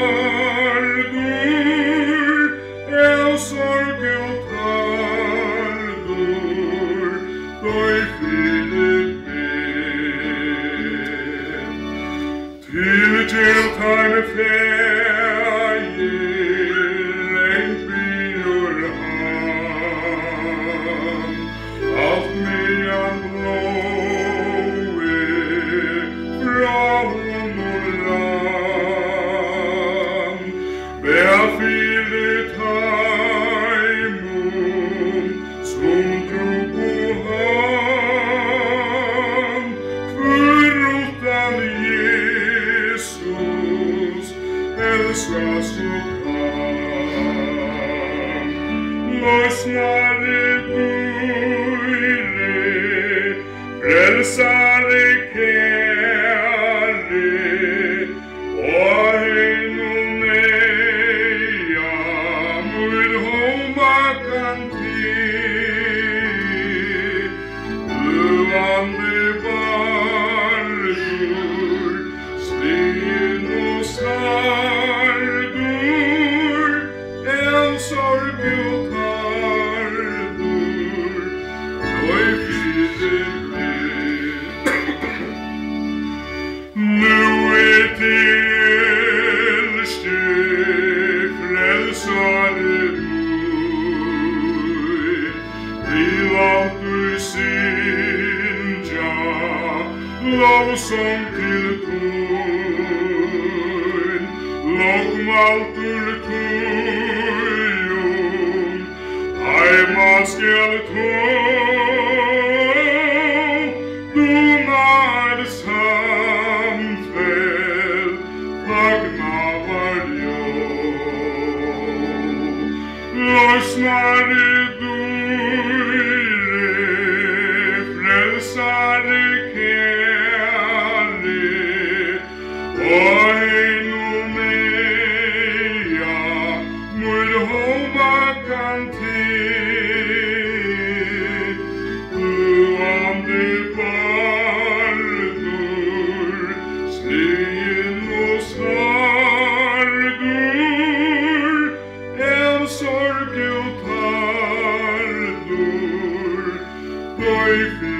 day. Mas na lei Te elche fredsare voi Vi lantur sinja Lov som tilkoi Lokmaltur koi Христос нарядуй. sorge utardur, poi